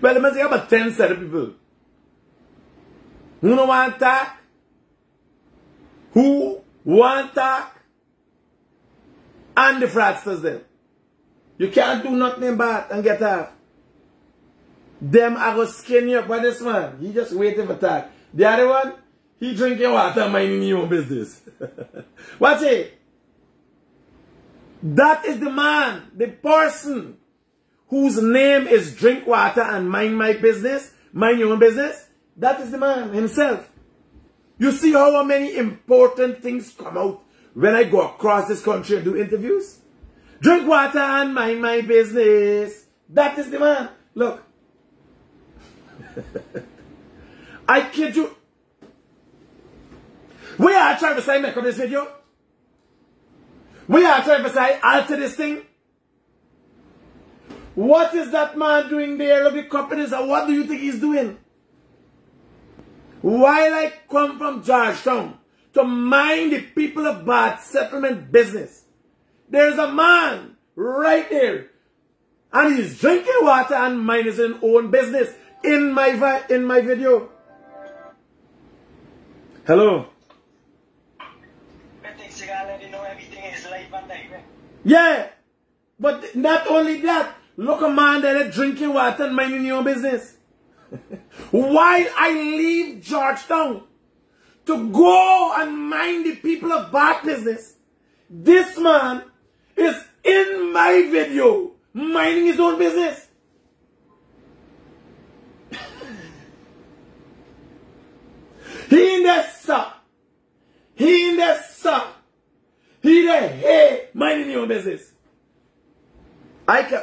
well, let me say about 10 set of people. Who no want talk? Who want talk? And the fraudsters then. You can't do nothing bad and get off. Them are going to skin you up by this man. He just waiting for talk. The other one, he drinking water minding his own business. Watch it. That is the man, the person whose name is drink water and mind my business, mind your own business. That is the man himself. You see how many important things come out when I go across this country and do interviews? Drink water and mind my business. That is the man. Look. I kid you. We are trying to say make up this video. We are trying to say alter this thing. What is that man doing there? Look, the companies, what do you think he's doing? While I come from Georgetown to mind the people of Bath settlement business, there's a man right there and he's drinking water and minding his own business in my in my video. Hello. Yeah. But not only that, look a man is drinking water and minding your business. While I leave Georgetown to go and mind the people of Bath business, this man is in my video minding his own business. he in the sir. He in the sir. He the hey, minding your own business. I can.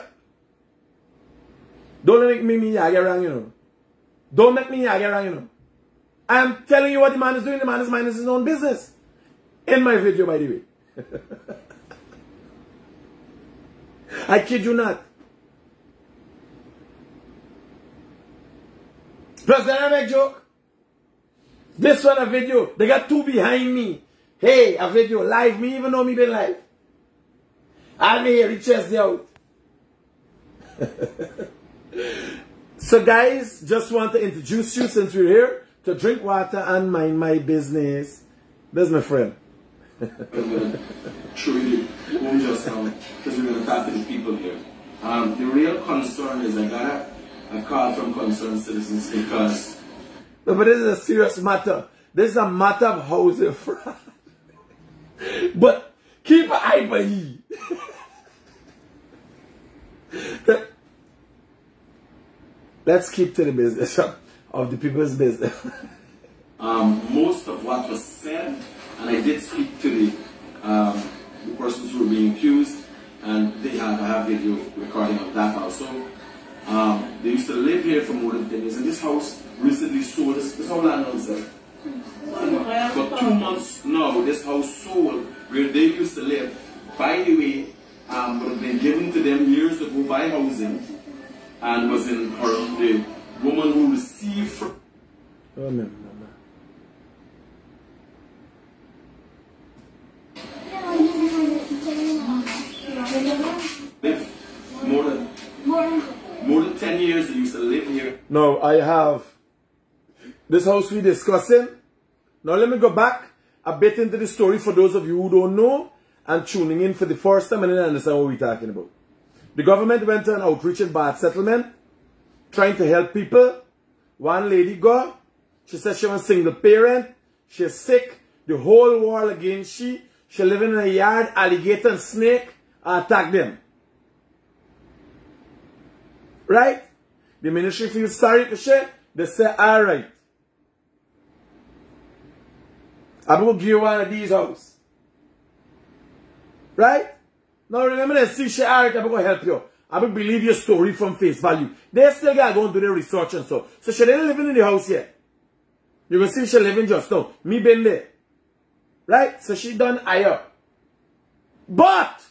Don't make me me get wrong, you know. Don't make me get wrong, you know. I'm telling you what the man is doing. The man is minding his own business. In my video, by the way. I kid you not. Plus, then I make joke. This one a video. They got two behind me. Hey, a video live. Me even know me been live. I'm here. He chest out. so guys, just want to introduce you since we're here to drink water and mind my business. There's my friend. truly home just now because we're going to talk to the people here. Um, the real concern is I got a, a call from concerned citizens because. No, but this is a serious matter. This is a matter of housing fraud. but keep an eye for ye. Let's keep to the business of the people's business. um, most of what was said, and I did speak to the, um, the persons who were being accused, and they had to have video recording of that also. Um, they used to live here for more than 10 years, and this house recently sold. This, this how long now, sir? For two months now, this house sold where they used to live. By the way, um, would have been given to them years ago by housing and was in her, the woman who received from. Oh, no, More than, more than 10 years they used to live here. No, I have. This house we discussing. Now let me go back a bit into the story for those of you who don't know and tuning in for the first time and then understand what we're talking about. The government went on outreach in Bath settlement, trying to help people. One lady go, she said she was a single parent, she's sick, the whole world against she, she living in a yard, alligator and snake attack them. Right? The ministry feels sorry for she, they say, alright. I'm going to give you one of these houses. Right? Now remember that see she alright, I'm to help you. I will believe your story from face value. They still got to go and do the research and so. So she didn't living in the house yet. You can see she living just now. Me been there. Right? So she done higher. But,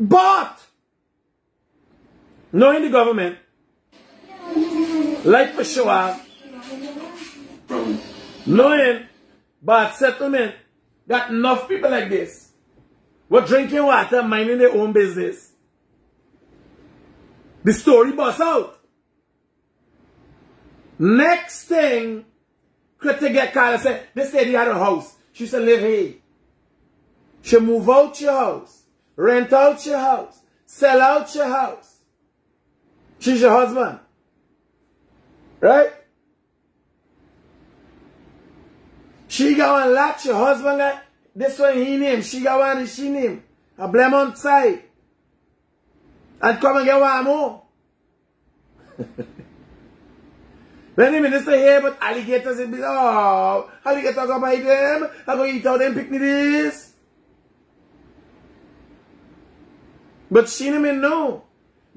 but, knowing the government, like for sure, knowing Bath settlement got enough people like this were drinking water, minding their own business. The story bust out. Next thing, Krita get called and say, this lady had a house. She said, live here. She move out your house, rent out your house, sell out your house. She's your husband. Right? She go and latch, your husband got this one he name, she got one she name. A blame on side. And come and get one more. the minister here, but alligators, he be oh, alligator go buy them, I go eat out them picnic this. But she even know.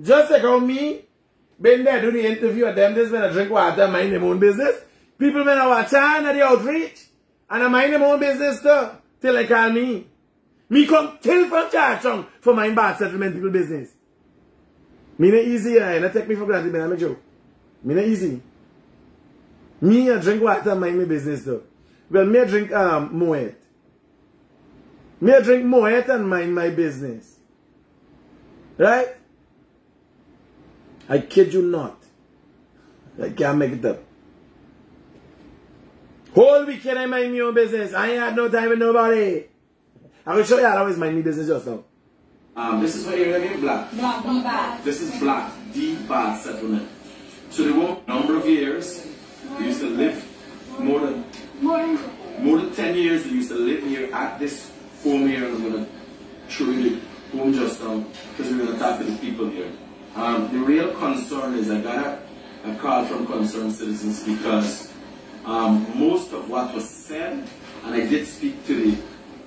Just like how me, been there do the interview at them, this when I drink water, mind their own business. People when I watch on at the outreach, and I mind their own business too, till they call me. Me come till from Chachong for my Bath settlement people business. Me not easy, I not take me for granted, man, I'm a joke. Me not easy. Me I drink water and mind my business too. Well, me I drink um, Moet. Me I drink Moet and mind my business. Right? I kid you not. I can't make it up. Whole weekend I mind my own business. I ain't had no time with nobody. I will show you how I always mind my business just now. Um, this is what you're again, black. Black D bad. This is black D bad settlement. So they were a number of years. They used to live more than More than more than ten years. They used to live here at this home here. I'm gonna show you the home just now because we're gonna talk to the people here. Um, the real concern is I got a, a call from concerned citizens because um, most of what was said, and I did speak to the,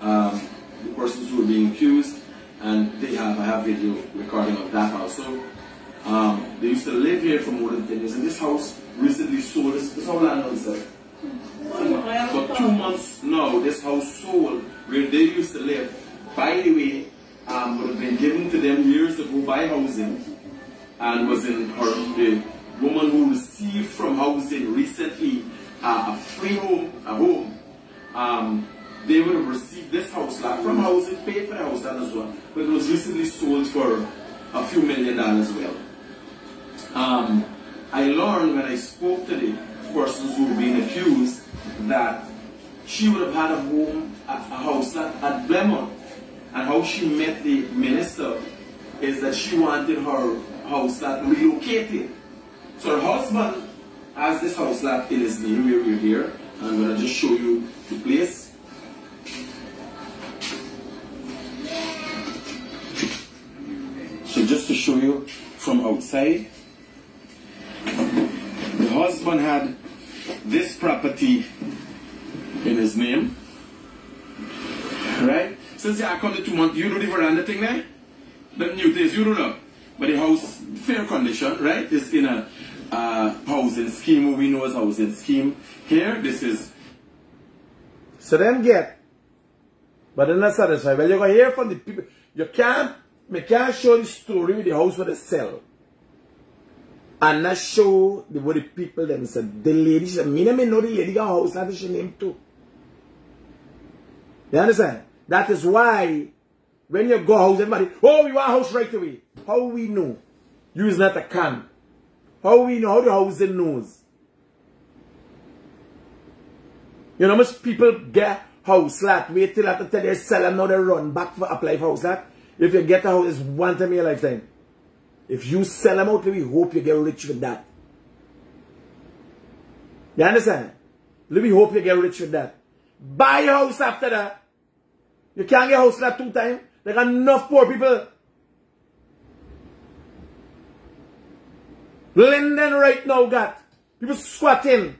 um, the persons who were being accused, and they have I have video recording of that also. Um, they used to live here for more than 10 years, and this house recently sold. This, this long now, sir? For two months now, this house sold where they used to live. By the way, um, would have been given to them years ago by housing and was in her, the woman who received from housing recently uh, a free home, a home. Um, they would have received this house lot from housing, paid for the house lot as well, but it was recently sold for a few million dollars as well. Um, I learned when I spoke to the persons who were being accused that she would have had a home, a, a house at, at Blairmont. And how she met the minister is that she wanted her house that relocated. So her husband has this house lot in his name where we're here. I'm to just show you the place. So just to show you from outside, the husband had this property in his name. Right? Since I come to two months, you do the veranda thing there? The new things, you do know. But the house, fair condition, right? It's in a uh, housing scheme, we know as housing scheme. Here, this is So them get, but they're not satisfied. Well, you're going to hear from the people. You can't, me can't show the story with the house where they sell. And not show the what the people them said. The lady, said, me me know the lady got house, that is she name too. You understand? That is why when you go house, everybody, oh, we want house right away. How we know? You is not a can. How we know? How the housing knows? You know how much people get house lot, wait till after tell they sell them now they run back for apply for house lot. If you get a house, it's one time in your lifetime. If you sell them out, we hope you get rich with that. You understand? Let me hope you get rich with that. Buy a house after that. You can't get house lot two times. They got enough poor people. Linden right now got people squatting.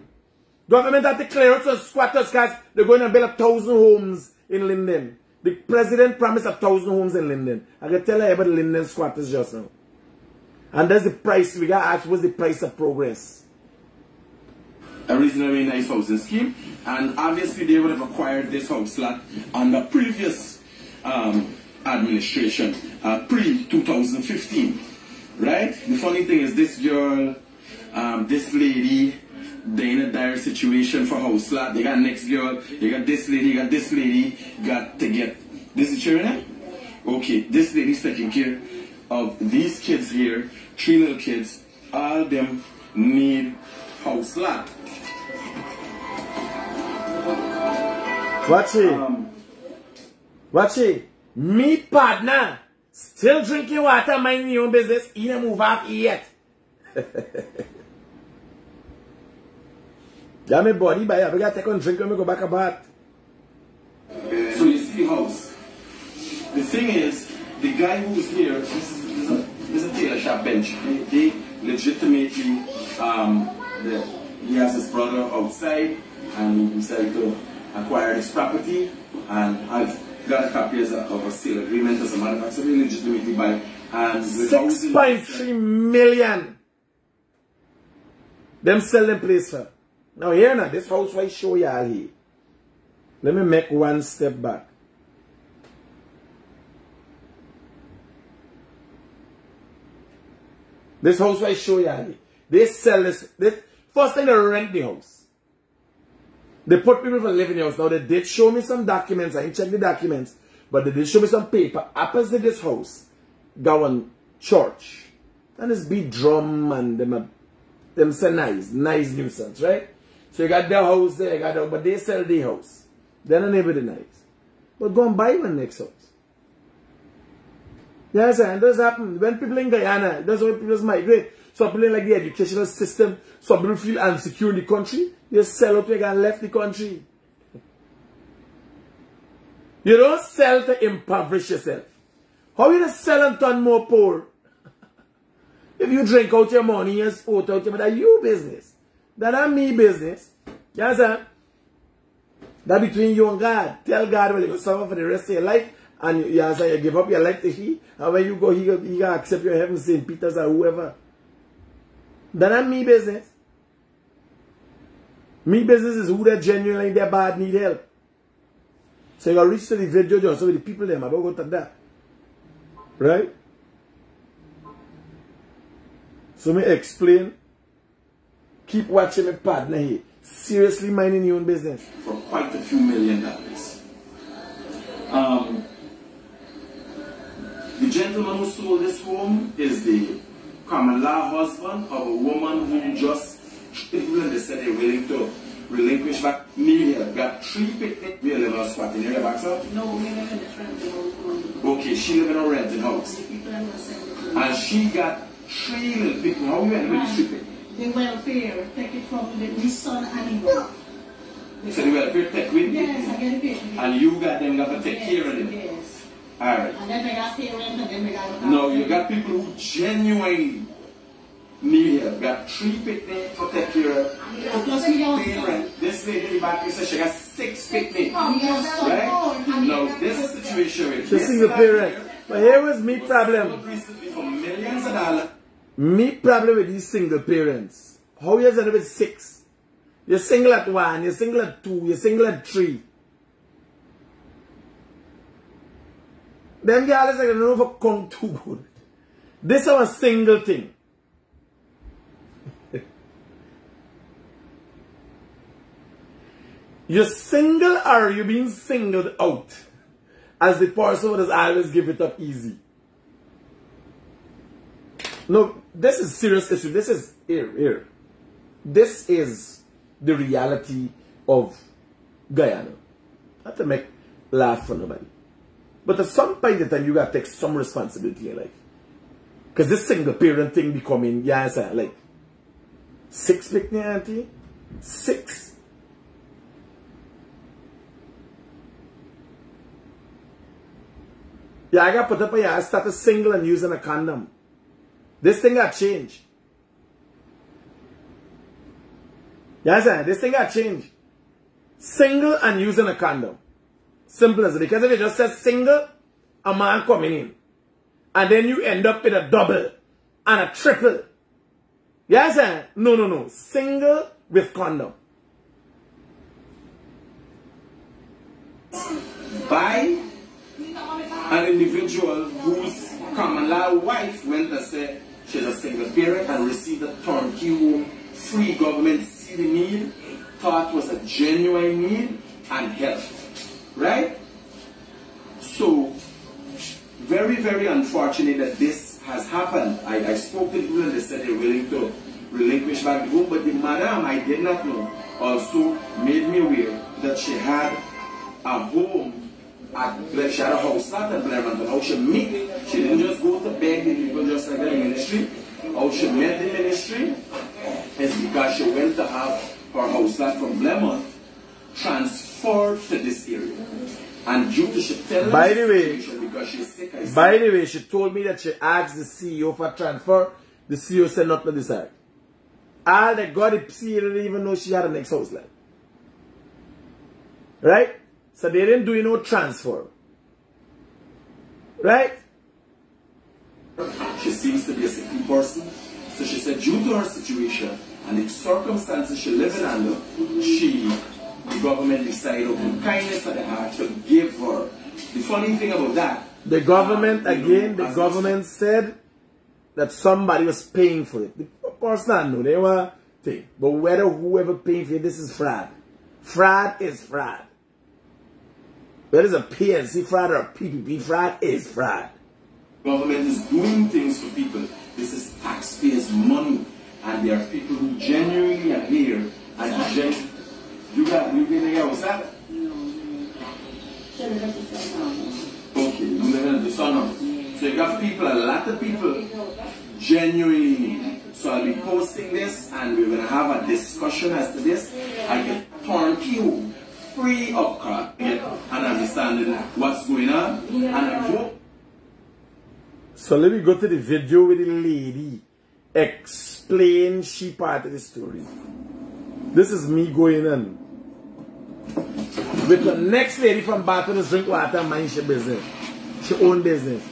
Government have declared us squatters because they're going to build a thousand homes in Linden. The president promised a thousand homes in Linden. I can tell you about Linden squatters just now. And that's the price. We got asked what's the price of progress. a reasonably nice housing scheme. And obviously they would have acquired this house lot under previous um, administration, uh, pre-2015. Right? The funny thing is this girl, um, this lady, they're in a dire situation for house lot. They got next girl, they got this lady, got this lady, got to get, this is Sharon? Okay, this lady's taking care. of these kids here, three little kids, all of them need house lot. Watch it. Um, Watch it. Me partner, still drinking water, minding your own business. He didn't move off yet. yeah, my body, but I gotta take on drink when we go back about. so you see the house. The thing is, the guy who's here, this is, this is, a, this is a tailor shop bench. They, they legitimately, um, the, he has his brother outside and he decided to acquire this property and I've got a copy of a, sale agreement as a matter of fact, so they legitimately buy and 6.3 million. Them sell them place for. Now here now, this house I show y'all here. Let me make one step back. This house I show y'all here. They sell this, this. First thing they rent the house. They put people in the house. Now they did show me some documents. I didn't check the documents. But they did show me some paper. Opposite this house, got one church. And this beat drum and them a, them say nice, nice nuisance, right? So you got their house there, got their, but they sell the house. They're not neighbor nice. But go and buy one next house. Yes, and it does happen. When people in Guyana, that's why people migrate. Some people like the educational system, some people feel insecure in the country, they sell out and left the country. You don't sell to impoverish yourself. How you just sell and turn more poor? if you drink out your money, you sport out your money, that's your business. That not me business. You understand? That between you and God. Tell God when you suffer for the rest of your life and you, you, you give up your life to He and when you go, He, he gonna accept your heaven, St. Peter's or whoever. That not me business. Me business is who that genuinely their bad need help. So you gotta reach to the video just so the people them about go to that. Right? So me explain. Keep watching my partner here. Seriously minding your own business. for quite a few million dollars. Um, the gentleman who sold this home is the common law husband of a woman who just, people they said they're willing to relinquish back. Me here, got three picnic, we live in a squat in area back so. No, we live in rented house. Okay, she live in a rented house. The people in the center. And she got three little picnic. How you end with three picnic? The welfare, take it from the, and him. So the welfare take with you. Yes, I get it. And you got them got to take care of them. Yes. Alright. And then we got pay rent and then we got. No, you got people who genuinely need help. Got three picnic to take care of. Plus we got Pay son. rent. This lady back here said she got six picnic. And we got son. Right? No, this is the situation with The single parent. But here was me problem. For millions of dollars. Me problem with these single parents. How you end up with six? You're single at one, you're single at two, you're single at three. Them guys like they don't know for come too good. This is a single thing. you're single or you being singled out? As the person would always give it up easy. No, this is serious issue. This is here, here. This is the reality of Guyana. Not to make laugh for nobody. But at some point in time, you gotta take some responsibility in life. Because this single parent thing becoming, yeah, sir, like six picnic auntie? Six. Yeah, I got put up, yeah, I started single and using a condom. This thing got changed. Yes, sir. This thing got changed. Single and using a condom. Simple as it. Because if you just said single, a man coming in. And then you end up with a double and a triple. Yes, sir. No, no, no. Single with condom. By an individual whose common law wife went to say she's a single parent and received a turnkey home, free government the need, thought was a genuine need and helped. Right? So, very, very unfortunate that this has happened. I, I spoke to people and they said they're willing to relinquish back the home, but the madam I did not know also made me aware that she had a home at like she had a house not at Blair How she meet, she didn't just go to beg the people just like the ministry. How she met the ministry is because she went to have her house lot from Blairmont transferred to this area. And due to she tell By the way, because she's sick, I By the way, she told me that she asked the CEO for transfer. The CEO said not to decide. All that got the CEO didn't even know she had an ex-house left. Right? So they didn't do no transfer. Right? She seems to be a sick person. So she said due to her situation and the circumstances she living under, she, the government decided of kindness of the heart to give her. The funny thing about that, The government, again, the government said that somebody was paying for it. Of course not, no, they were thing. But whether whoever paying for it, this is fraud. Fraud is fraud. Whether it's a PNC fraud or a PPP fraud is fraud. government is doing things for people. This is taxpayers' money. And there are people who genuinely are here and gen- you got you getting out what's that? Okay, you living in the sun now. So you got people, a lot of people genuinely. So I'll be posting this and we're gonna have a discussion as to this. I can turn you free of crap and understanding what's going on. And I hope So let me go to the video with the lady. Explain she part of the story. This is me going in. With the next lady from Baton is drink water and mind she business. She own business.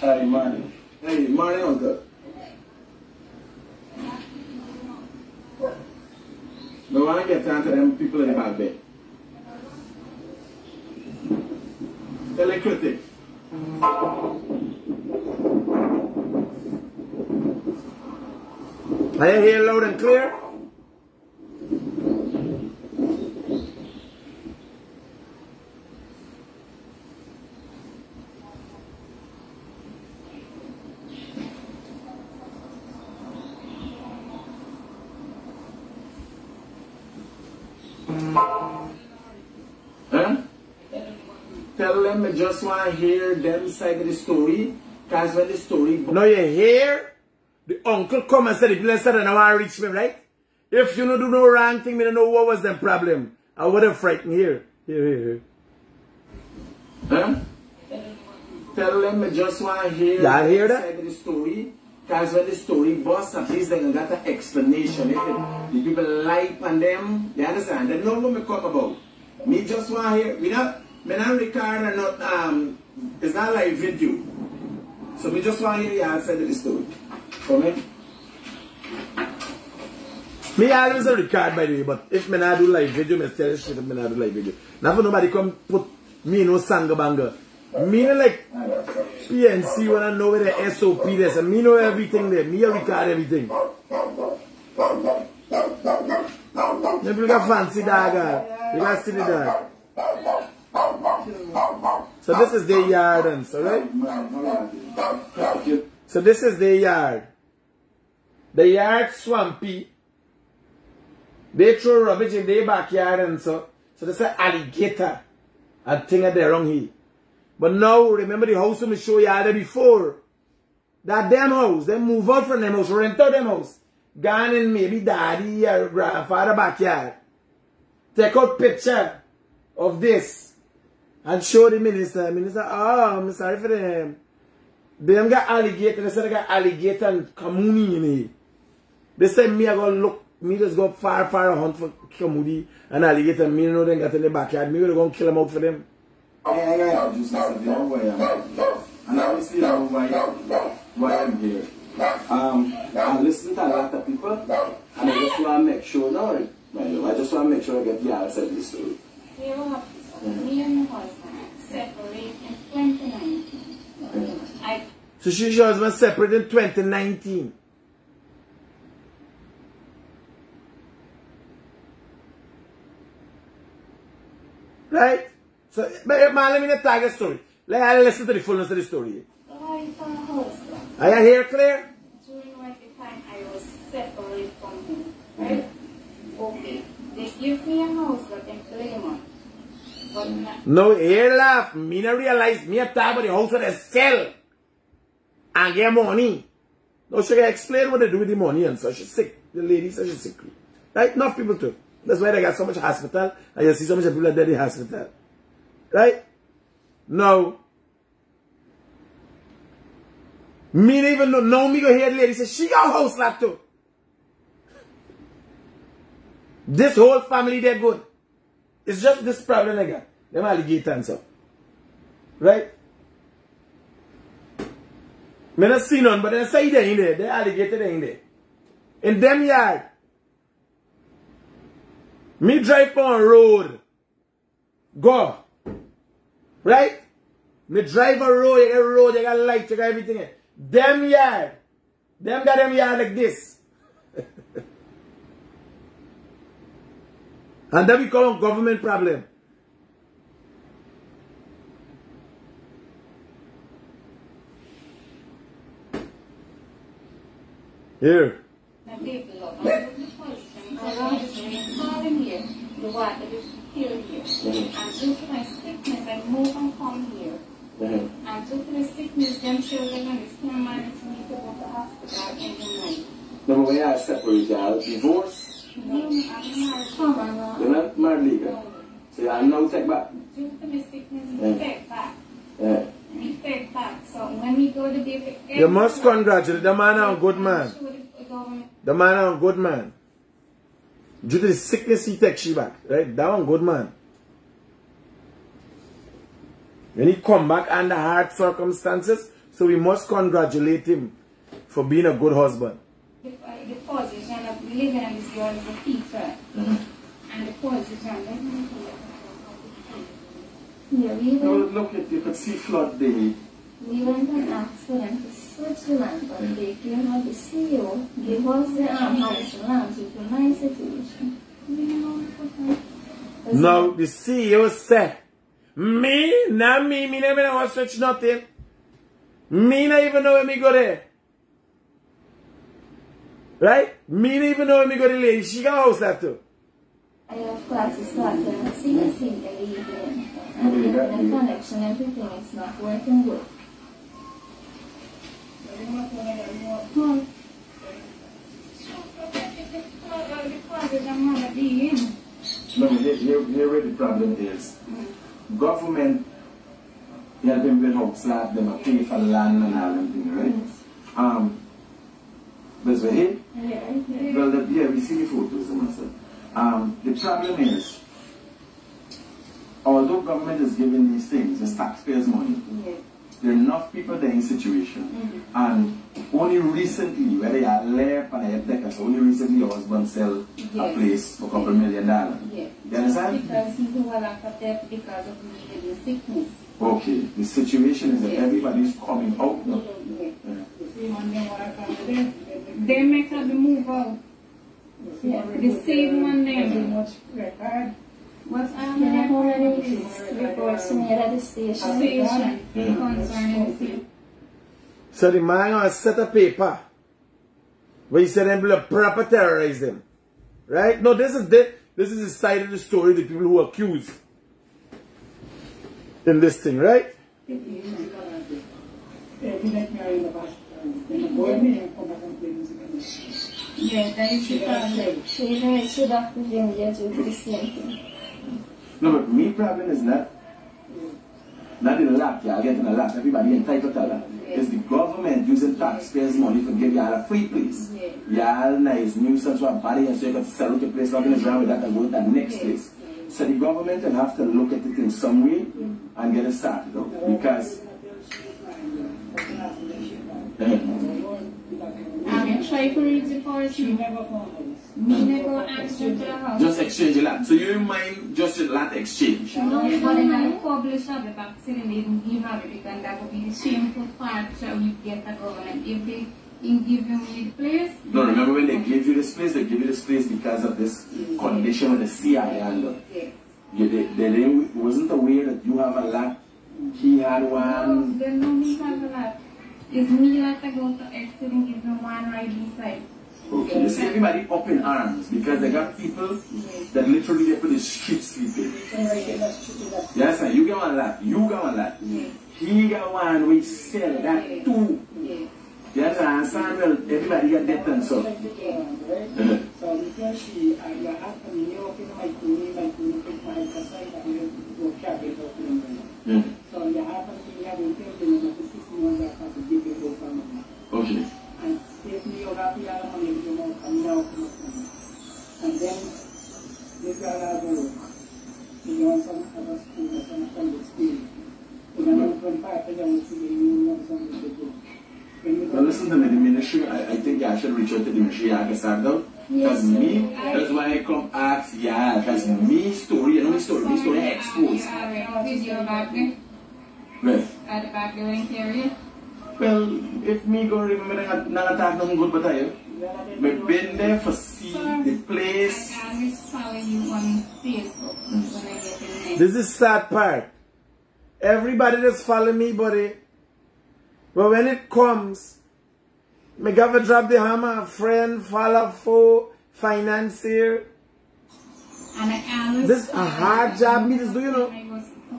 Hey, morning. Hey, morning, uncle. No one get down to them people in the back there. Tell the critic. Are you here loud and clear? Huh? Tell them I just want to hear them side of the story. Because when the story Now you hear the uncle come and say the blessed and I want to reach me, right? If you don't do no wrong thing, me don't know what was the problem. I would have frightened here. Here, here, here. Huh? Tell them I just want to hear I hear that. side of the story. Because when the story busts, at least they got an explanation. If it, the people like on them, you understand? They know what me come about. Me just want to hear, we not, me not record not, um, it's not like video. So we just want to hear your side of the story. Come in? Me always record by the way, but if me not do live video, me tell you shit if me not do live video. Now for nobody come put me no sanga banga. Me no like PNC when I know where the SOP is me know everything there. Me record everything. Maybe you got fancy dog, ah. you got silly dog. So this is their yard and so right? So this is their yard. The yard swampy. They throw rubbish in their backyard and so. So there's an alligator. And thing there wrong here. But now, remember the house we show you there before. That them house, they move out from them house, rent out them house. Gone in maybe daddy or grandfather backyard. Take out picture of this. And show the minister. Minister, oh, I'm sorry for them. Them got alligator, they say they got alligator and kamuni in here. They say me I go look, me just go far, far hunt for kamuni and alligator. Me know them got in the backyard. Me gonna go and kill them out for them. Yeah, yeah, yeah. Just like the over here. And obviously, I'm why, why I'm here. Um, I listen to a lot of people, And I just want to make sure, no, I just want to make sure I get the answer to this story. We were up, me and my husband separated in 2019. I So she and your husband separated in 2019. Right? So, but, let me not tag a story. Let I listen to the fullness of the story. Oh, and husband. Are you here, Claire? During the time I was separated from him, right? Okay. They give me a house but in not, No, here laugh. Me not realize me a talk about the house that they sell and get money. No, she can explain what they do with the money and so she's sick. The lady says she's sick. Right? Enough people too. That's why they got so much hospital and you see so much people dead in hospital. Right? No. Me not even know. Now me go hear the lady say she got house lot too. This whole family they're good. It's just this problem they got. Them alligator and stuff. Right? Me not see none, but they say they in there. They alligator they in there. In them yard. Me drive on road. Go. Right? Me drive a road, you got road, you got light, you got everything. Them yard. Them got them yard like this. and that become government problem. Here. not developed. I was in the position because I was in calling here. The water is still here. And due to my sickness, I move and come here. And due to the sickness, them children and this can't me to go to hospital in the night. Number one, you separate, y'all. Divorce. No, I'm married. You're not married legal. So you now take back. Due to my sickness, Yeah. we take back. So when we go to the You must congratulate the man and good man. The man and good man. Due to the sickness he takes she back. Right? That one good man. When he come back under hard circumstances, so we must congratulate him for being a good husband. The, uh, the position of living in this world is a teacher. Mm-hmm. And the position, let me see. Yeah, we Now went, look at you could see flood there. we went and asked for them to switch the land, but they came out the CEO, gave us the um, house and land, which was my situation. You know, because- Now, the CEO said, me, not me, me never know such nothing. Me not even know when me go there. Right? Me not even know when me go to the lady. She got a house that too. I have classes started at CSC in the evening. And the internet connection, everything is not working good. Hmm. No, here, here, here where the problem is. Government help them with slab, them a pay for land and all them things, right? Um, there's a hit. Well, the, yeah, we see the photos, and stuff. Um, the problem is, although government is giving these things, it's taxpayers' money. There are enough people there in situation, and only recently, where they are left and they have so only recently your husband sell a place for a couple million dollars. Yeah. You understand? Because he was lack of because of the sickness. Okay, the situation is that everybody's coming out now. Yeah. They make her move out. The same one there. What's on Can I the hold any reports made at the station? station concerning the So the man gonna set a paper where he said them will proper terrorize them. Right? No, this is the this is the side of the story, the people who are accused in this thing, right? Yeah, that is the problem. She even to Dr. India due to the same thing. No, but me problem is not not the lot, y'all getting a lot. Everybody entitled to a lot. It's the government using taxpayers' money to give y'all a free place. Y'all nice nuisance for body and so you can sell out the place, nothing is wrong with that and go to the next place. So the government will have to look at it in some way and get it started out. Because I'm trying to read the policy. never found us. Me never ask them the house. Just exchange a lot. So you mind just a lot exchange? No, but then I publish of the back saying they didn't give have it because that would be the shameful part so you get the government. If they didn't give you the place, No, remember when they gave you this place, they gave you this place because of this condition with the CIA and Yes. you, they, they didn't, wasn't aware that you have a lot. He had one. No, they no me have a lot. It's me that I go to exit and give them one right beside. Okay, you see everybody up in arms because they got people that literally they put the street sleeping. Yes, sir, you got one lot, you got one lot. He got one, we sell that too. Yes. You understand? Well, everybody got death cancer. So because she, I got to me open my door, my door to find something that and so. You can see Uh-huh. So because she I got up and you open my kuni, my kuni pick my kasai that you go cabinet open. So you happen to have a thing in the system one that has to give it over from Okay. and if me or happy out money you know come down from and then this guy has a you know some other school or some kind of school. In another 25 years, you know something to do. When you Now listen to me, the ministry, I, I think I should reach out to the ministry, I down. Because me, that's why I come ask, yeah, because me story, you know me story, me story I expose. Yeah, video back At the back there area. Well, if me go remember that not attack nothing good, but I, me been there for see the place. I always follow you on Facebook when I get in there. This is sad part. Everybody just follow me, buddy. But when it comes, me gotta drop the hammer, friend, follow, foe, financier. And I always This a hard job me to do, you know.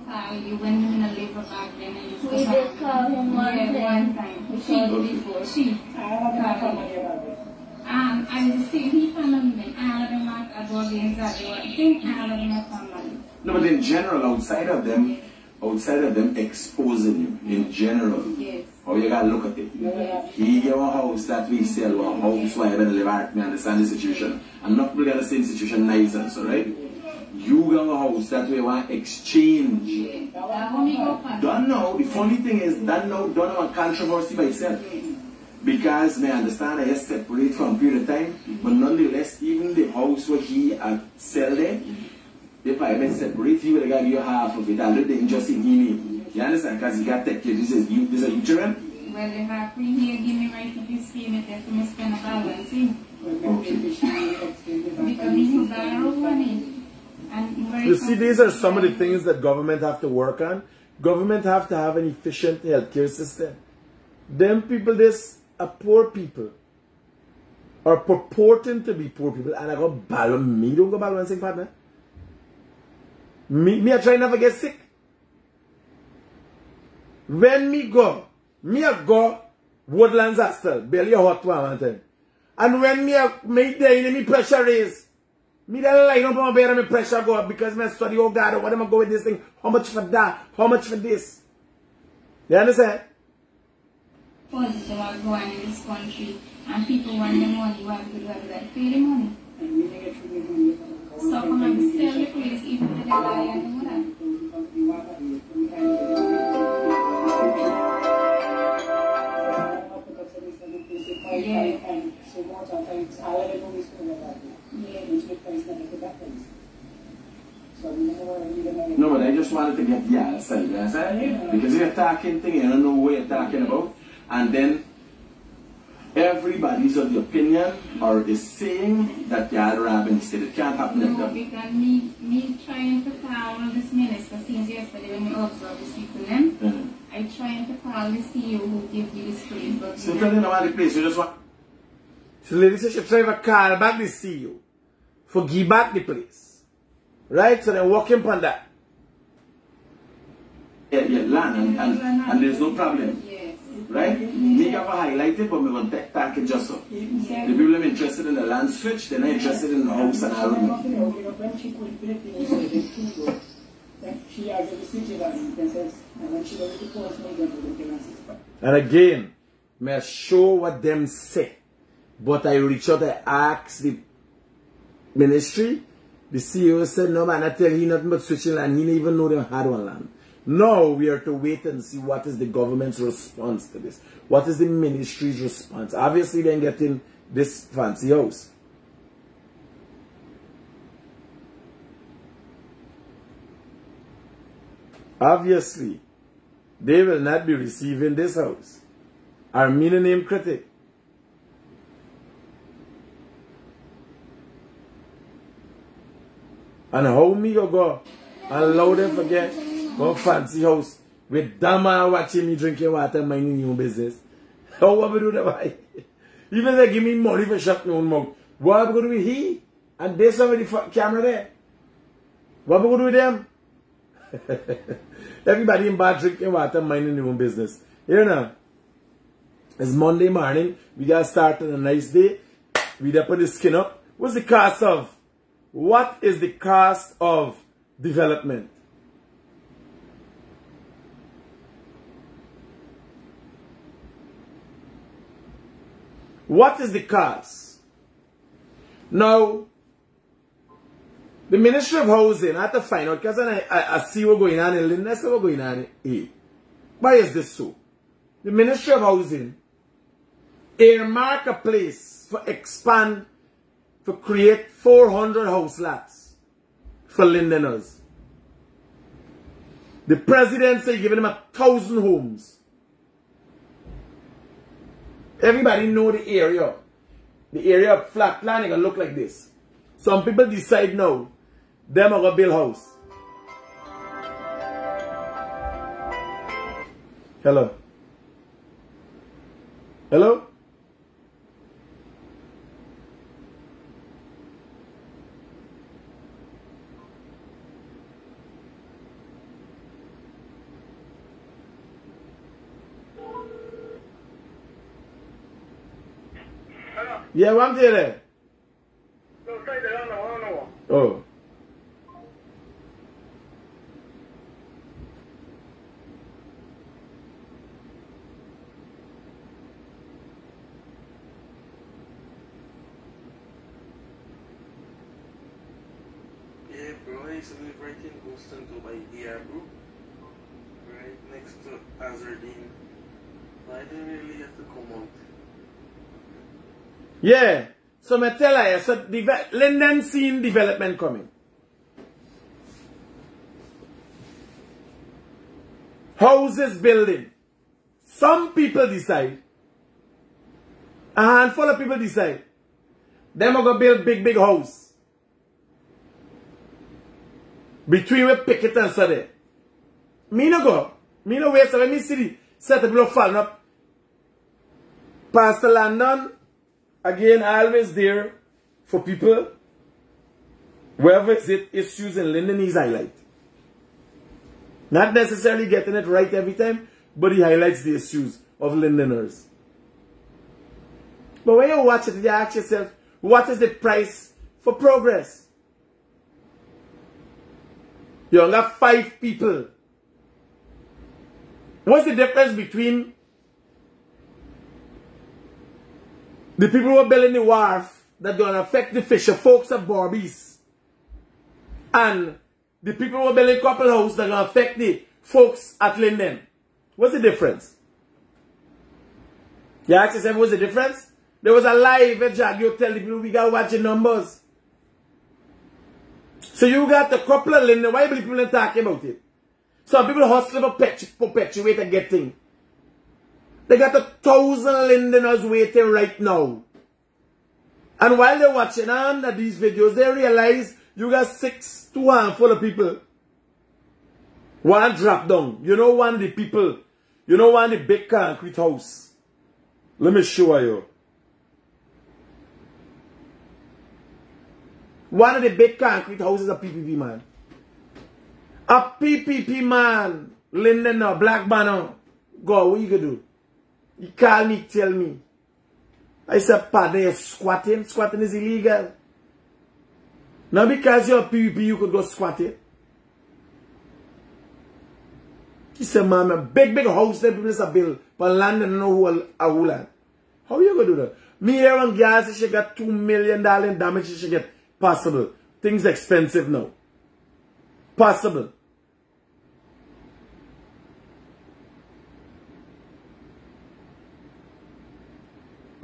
I was to call you when you in a labor back then. I used to We did call him one yeah, time. one time. She called before she. I have a family about it. Um, I was saying he found me. All of them are adore the exactly I think all of them are family. No, but in general, outside of them, outside of them exposing you, in general, Yes. how you gotta look at it. He get one house that we sell, one house where I live at, me understand the situation. And not really the same situation nice and so, right? You got a house that we want exchange. That one me go for. Don't know, the funny thing is, that now don't have a controversy by itself. Because may understand I just separate from period of time, but nonetheless, even the house where he had sell there, if I been separate, he would have got you half of it. I in just in him. You understand? Because he got that kid. This is you. This is a children. Well, they have free here, give me right to this payment that you spend a balance in. Because he use that road money. Eh? You see, these are some of the things that government have to work on. Government have to have an efficient healthcare system. Them people, this are poor people. are purporting to be poor people. And I go battle me, don't go sing partner. Me, me I try never get sick. When me go, me a go Woodlands Hospital, barely a hot one. And when me a make there in me pressure raise. Me the line up on my bed and my pressure go up because me study, oh God, what am I going with this thing? How much for that? How much for this? You understand? positive are going in this country and people want the money, what to do after that? Pay the money. So come and sell the place even if they lie and do that. No, but I just wanted to get the answer. You understand? Because you're talking thing, you don't know what you're talking about. And then everybody's of the opinion or is saying that y'all robbing instead. It can't happen like No, that. because me, me trying to call this minister since yesterday when we observed the people them, Mhm. I trying to call the CEO who gave you this place, but So tell you know what the place, you just want So lady said she try to call back the CEO for give back the place. Right? So then working on that. yeah, yeah, land and, and, and there's no problem. yes. Right? Me have a highlighted, but we want to take it just so. The people are interested in the land switch, they're not interested in the house and all of it. When she put it in the studio, then she has a decision and says, and when she was the first one, then the sister. And again, may I show what them say. But I reach out, I ask the ministry, the CEO said, no man, I tell you nothing but switching land. He didn't even know they had one land. Now we are to wait and see what is the government's response to this. What is the ministry's response? Obviously, they're getting this fancy house. Obviously, they will not be receiving this house. Armenian name critic. And how me go go and allow them forget go fancy house with Dama watching me drinking water minding your business. How oh, what we do that why? Even they give me money for shut my own mouth. What we do with he? And there's somebody camera there. What we do with them? Everybody in bar drinking water minding their own business. You know? It's Monday morning. We got started a nice day. We got put the skin up. What's the cost of? What is the cost of development? What is the cost? Now, the Ministry of Housing, I have to find out because I, I, I, see what's going on in Linden, what's going on here. Why is this so? The Ministry of Housing earmark a place for expand, for create 400 house lots for Lindeners. The president said giving them a thousand homes. Everybody know the area. The area of flat planning gonna look like this. Some people decide now, them are gonna build house. Hello. Hello? Yeah, I'm there. Eh? Oh. Yeah, bro, I in Boston to by DR Group. Right next to Azardine. I didn't really have to come out. Yeah. So me tell you, so deve- seen development coming. Houses building. Some people decide. A handful of people decide. Them are gonna build big, big house. Between we Pickett and Sade. Me no go. Me no. So when me see the set of people falling up. Pastor Landon, again, always there for people. Wherever it's it, issues in Linden, he's highlight. Not necessarily getting it right every time, but he highlights the issues of Lindeners. But when you watch it, you ask yourself, what is the price for progress? You only have five people. What's the difference between the people who are building the wharf that to affect the fisher folks at Barbies and the people who are building couple house that to affect the folks at Linden? What's the difference? You ask yourself, what's the difference? There was a live at Jag, you tell the people we got to watch the numbers. So you got a couple of Linden, why people not talking about it? Some people hustle perpetuate and get things. They got a thousand Lindeners waiting right now. And while they're watching on these videos, they realize you got six to one full of people. One drop down. You know one of the people. You know one the big concrete house. Let me show you. One of the big concrete houses a PPP man. A PPP man. Linden now, Black Banner. Go, what you gonna do? You call me, tell me. I said, pardon, you're squatting. Squatting is illegal. Now because you're PVP, you could go squatting. He said, man, a big, big house that people are build, but land and know who are who land. How you gonna do that? Me here on gas, she got two million dollar in damage she get possible. Things expensive now. Possible.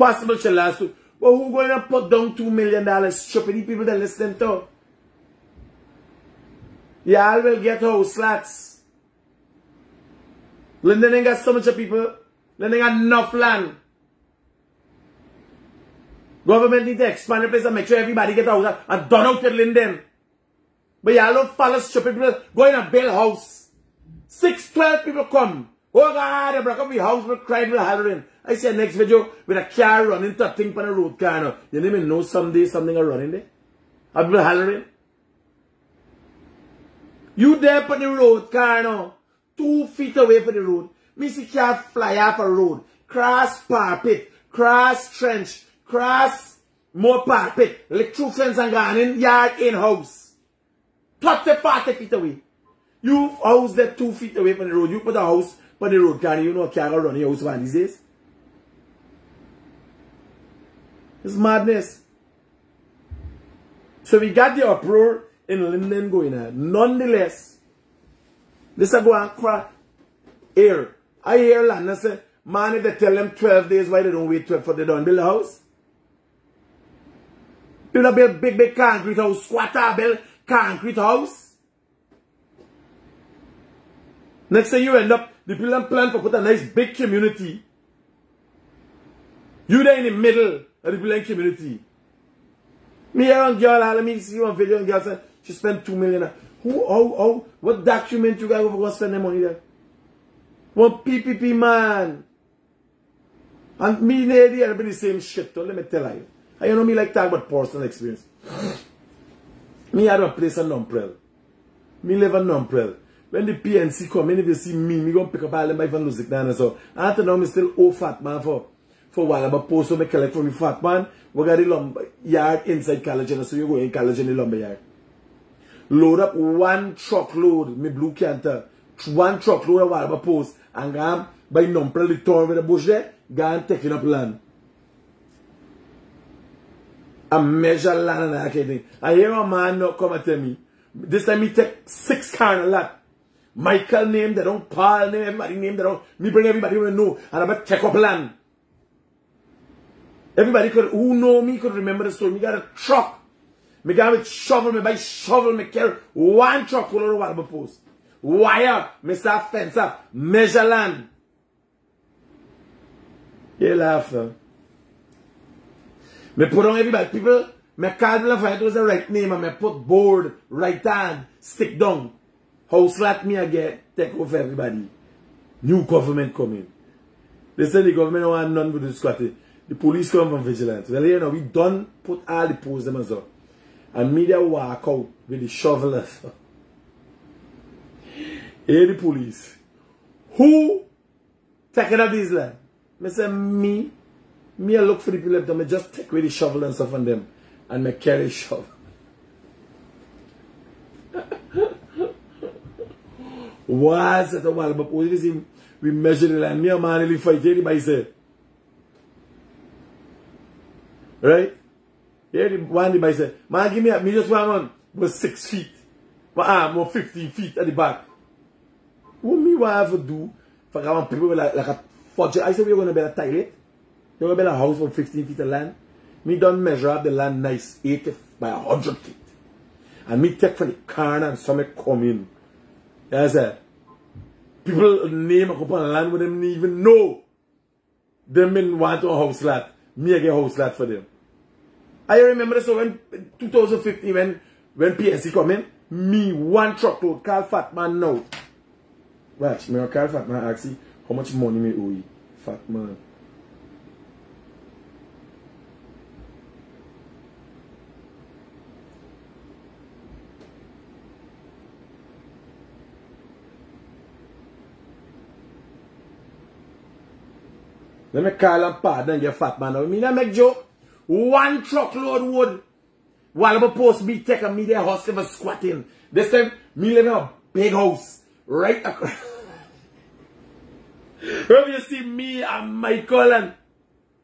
Possible to last week. But who going to put down two million dollars stupid people that listening to? Y'all will get house slats. Linden ain't got so much of people. Linden got enough land. Government need to expand the place and make sure everybody get out and done out with Linden. But y'all don't follow stupid people. Go in and build house. Six, twelve people come. Oh God, they broke up the house with crying with hollering. I a next video with a car running to a thing on the road car. No. You didn't even know someday something are running there. Are people hollering? You there on the road car now. Two feet away from the road. Me see car fly off a road. Cross parapet. Cross trench. Cross more parapet. Two fence and gone in yard in house. 30, 40 feet away. You house that two feet away from the road. You put a house on the road car you know a car will run your house one these days. It's madness. So we got the uproar in Linden going on. Nonetheless, this is going to cry. Here, I hear Lana say, man, if they tell them 12 days, why they don't wait 12 for they don't build a house? Build a build big, big concrete house, squatter build concrete house. Next thing you end up, the people plan to put a nice big community. You there in the middle of the building community. Me on girl, let me see one video and girl said she spent two million. Who, how, how, what document you guys over go spend the money there? One PPP man. And me lady, everybody the same shit, though, let me tell you. I you know me like talk about personal experience. me had a place in Nonpareil. Me live in Nonpareil. When the PNC come in, if you see me, me gonna pick up all them by Van Luzik down so. After now, me still owe fat man for for a while I'm a post so me collect from me fat man. We got the lumber yard inside college and so you go in college in the lumber yard. Load up one truckload, me blue canter. One truckload of while I'm a post and gam by number the torn with the bush there, gone taking up land. I measure land and that kind of. I hear a man not come and tell me. This time he take six kind of lot. Michael name, they don't Paul name, everybody name, they don't. Me bring everybody we know and I take up land. Everybody could, who know me could remember the story. Me got a truck. Me got a shovel, me buy shovel, me carry one truck full of water post. Wire, me start fence up, measure land. You laugh though. Me put on everybody, people, me them if it was the right name and me put board, right hand, stick down. House flat me again, take over everybody. New government coming. They say the government don't want none with the squatty. The police come from vigilance. Well, you know, we done put all the posts them as well. And media walk out with the shovelers. Here the police. Who taking up these land? Me say me. Me I look for the people them. I just take away the shovel and stuff on them. And me carry shovel. Was at a while, but what is him? We measure the land. Me and man really fight anybody say. Right? Here the one the say, man give me a, me just one was six feet. My arm was 15 feet at the back. What me want have to do I want people like, like a fudge? I said we're gonna build a toilet. You're gonna build a house for 15 feet of land. Me don't measure up the land nice, 80 by 100 feet. And me take from the corner and some come in. I said, people name a couple of land with them even know. Them men want a house lot. Me I get a house lot for them. I remember so when 2015 when when PNC come in, me one truckload Fat Man now. Watch, me Fat Man ask you how much money me owe you. Fat Let me call and pardon your fat man. I mean, I make joke. One truckload wood. While I'm supposed to be taking me there house for squatting. This time, me live in a big house. Right across. When you see me and Michael and...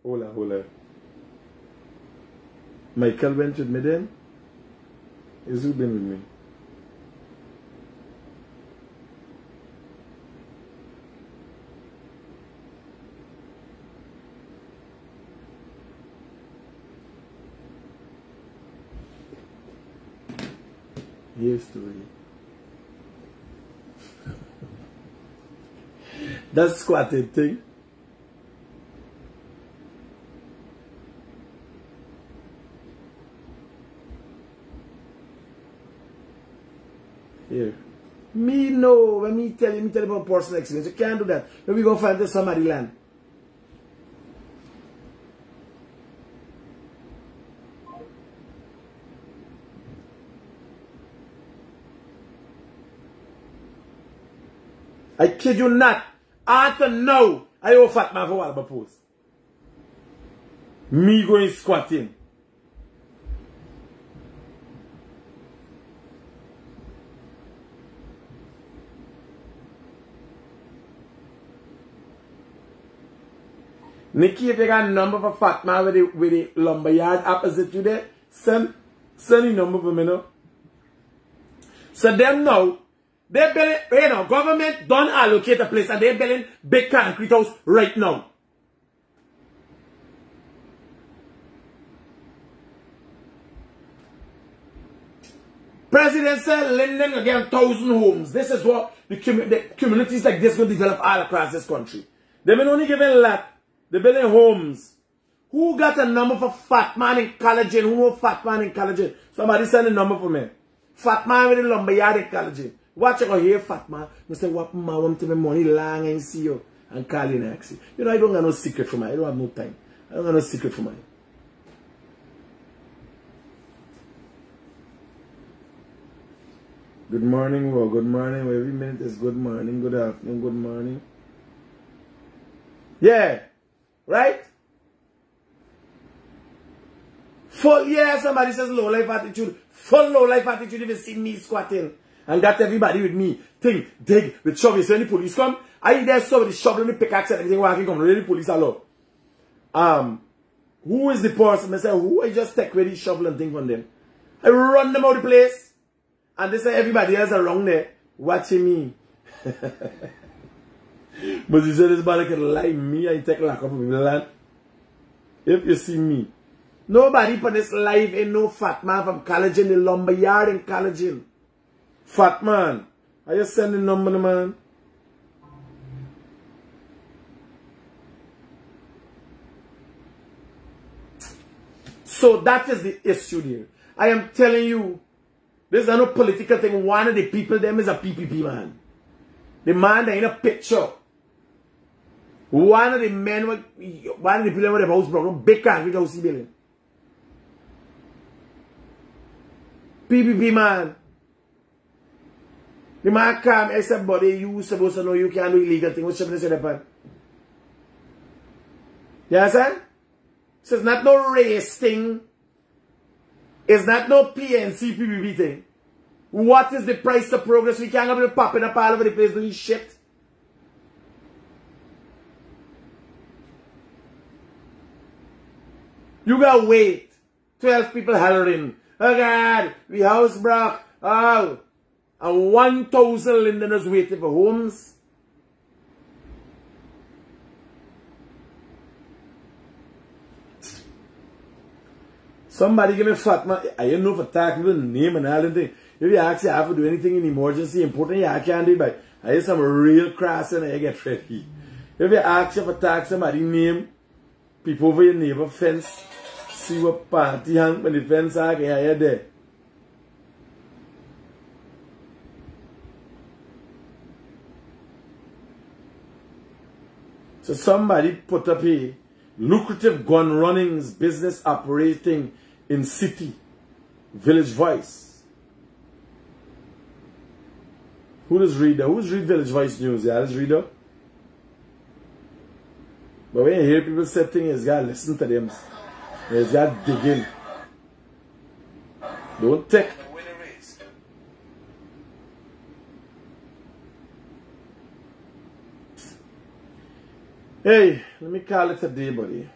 Hold on, hold on. Michael went with me then? Is who been with me? History. That squatted thing. Here. Me no, when me tell you, me tell you about personal experience. You can't do that. When we go find this somebody land. I kid you not. After now, I owe fat man for I post. Me going squatting. Nikki, if you got a number for fat man with the, with the lumberyard opposite you there, send, send the number for me now. So them now, they building, you know, government don't allocate a place and they're building big concrete house right now. President said lending again thousand homes. This is what the, the communities like this will develop all across this country. They've been only giving lot. They're building homes. Who got a number for fat man in Coldingen? Who fat man in Coldingen? Somebody send a number for me. Fat man with a lumberyard in Coldingen. Watch you here, fat man. I say, what man want to me money long and see you. And call you next. You know, I don't got no secret for me. I don't have no time. I don't got no secret for me. Good morning, well, good morning. Every minute is good morning, good afternoon, good morning. Yeah. Right? Full, yeah, somebody says low life attitude. Full low life attitude if you see me squatting. And got everybody with me. Think, dig, with shovel. So when the police come, I there so with the shovel and the pickaxe and everything walking come. Really police alone. Um, who is the person? I say, who I just take with shovel and thing from them. I run them out of the place. And they say everybody else around there watching me. but you said this body can lie me and take a lack of land. If you see me. Nobody put this life in no fat man from Coldingen, the lumberyard in Coldingen. Fat man. Are you sending number man? So that is the issue there. I am telling you, this is no political thing. One of the people them is a PPP man. The man that in a picture. One of the men, one of the people with the house broken, big concrete house building. PPP man. The man come eh, and said, buddy, you supposed to know you can't do illegal thing. What's should say that You understand? So it's not no race thing. It's not no PNC PPP thing. What is the price of progress? We can't have popping up all over the place doing shit. You gotta wait. 12 people hollering. Oh God, we house broke. Oh. And 1,000 Lindeners waiting for homes. Somebody give me fat man. I don't know for talk people name and all that thing. If you actually have to do anything in emergency important, yeah, I can't do it, but I have some real crass and I get ready. If you ask actually for talk somebody name, people over your neighbor fence, see what party hang when the fence are, yeah, yeah, there. So somebody put up a lucrative gun runnings business operating in city, village voice. Who does read that? Who's read village voice news? Yeah, let's read that. But when you hear people say things, you gotta listen to them. You gotta dig in. Don't take Hey, let me call it a day, buddy.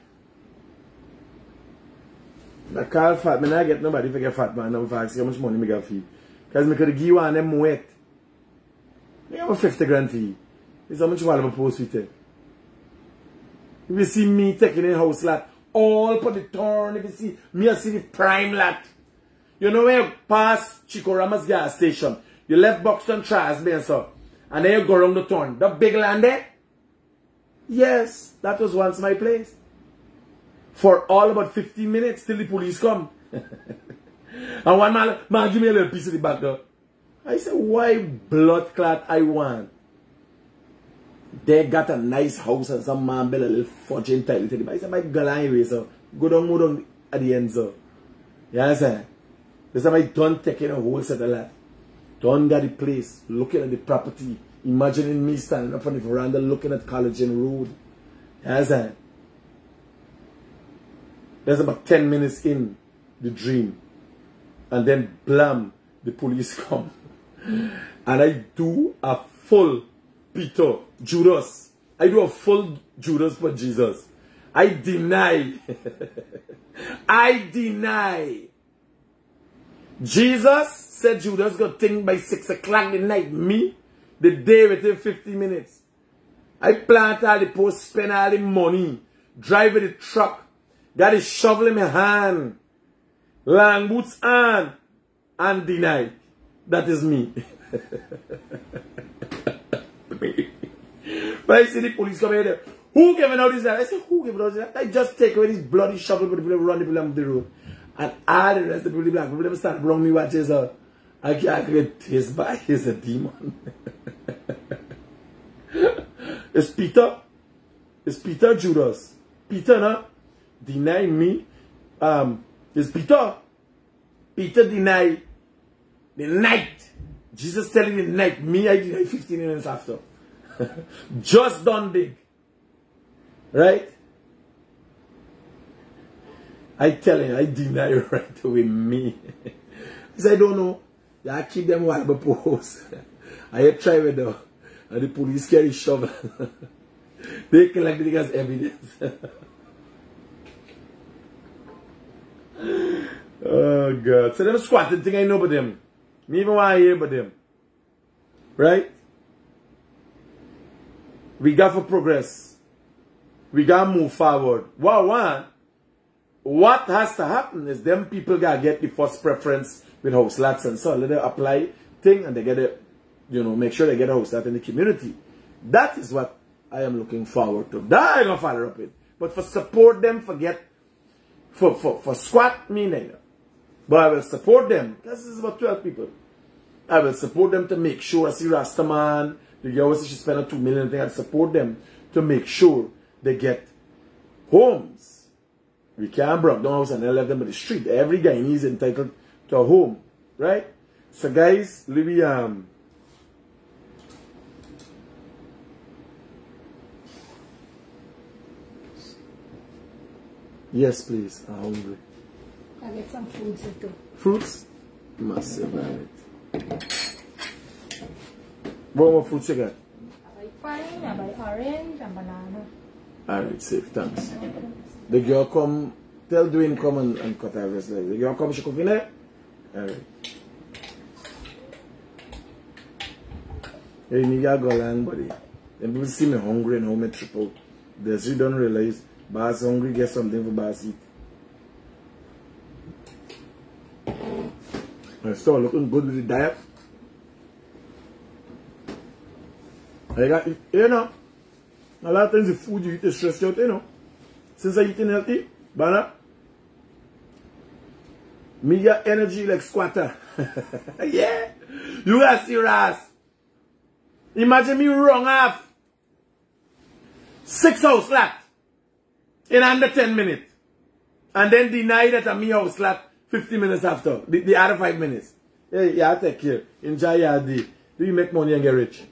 I call fat man, I get nobody if I get fat man. I'm ask how much money got for you. Because I could give you one them wet. I have a 50 grand fee. It's how much I post with it. If you see me taking a house lot, all put the turn, if you see me I see the prime lot. You know where you pass Chico Rama's gas station, you left Buxton and so, and then you go around the turn. The big land there, Yes, that was once my place. For all about 15 minutes till the police come. and one man, man give me a little piece of the back door. I said, why blood clot I want? They got a nice house and some man built a little fortune title to the back. I said, my girl anyway, so go down, go down at the end, so. You understand? This is my done taking a whole set of land. Done got the place, looking at the property, imagining me standing up on the veranda looking at Coldingen Road. You understand? There's about 10 minutes in the dream. And then blam, the police come. And I do a full Peter, Judas. I do a full Judas for Jesus. I deny. I deny. Jesus said Judas got thing by 6 o'clock the night. Me, the day within 50 minutes. I plant all the post, spend all the money, drive the truck, got a shovel in my hand, long boots on, and deny. That is me. but I see the police come here. Who giving out this? I said, who giving out this? I just take away this bloody shovel, but people run the people the road. And all the rest of the people, black people, start bring me watches. Uh, I can't create his back. He's a demon. it's Peter. It's Peter Judas. Peter, no? Deny me. Um, it's Peter. Peter deny the night. Jesus telling the night. Me, I deny 15 minutes after. Just done big. Right? I tell you, I deny right away me. Because I don't know. I keep them while I post. I try with them. And the police carry shovel. they collect it as evidence. oh God. So them squatting thing I know about them. Me even want to hear about them. Right? We got for progress. We got to move forward. What one? What has to happen is them people got to get the first preference with house lots and so let them apply thing and they get it, you know, make sure they get a house lot in the community. That is what I am looking forward to. That I'm going to follow up with. But for support them, forget, for, for, for squat, me neither. But I will support them. This is about 12 people. I will support them to make sure, I see Rastaman, the girl says she spent a 2 million thing, I support them to make sure they get homes. We can't break down house and then let them on the street. Every guy is entitled to a home. Right? So guys, let me um Yes, please. I'm hungry. I get some fruits too. Fruits? Massive, right? What more fruits you got? I buy pine, I buy orange and banana. Alright, safe, thanks. The girl come, tell Dwayne come and, and cut her wrist The girl come, she cook in there? Alright. Hey, nigga go along, buddy. Then people see me hungry and how me triple. They still don't realize, boss hungry, get something for boss eat. I still looking good with the diet. I got, you know, a lot of times the food you eat is stressed out, you know. Since I eating healthy, banana, me got energy like squatter. yeah. You got serious. Imagine me wrong off six house lot in under 10 minutes. And then deny that a me house lot 50 minutes after. The, the other five minutes. Hey, yeah, take care. Enjoy your day. Do you make money and get rich?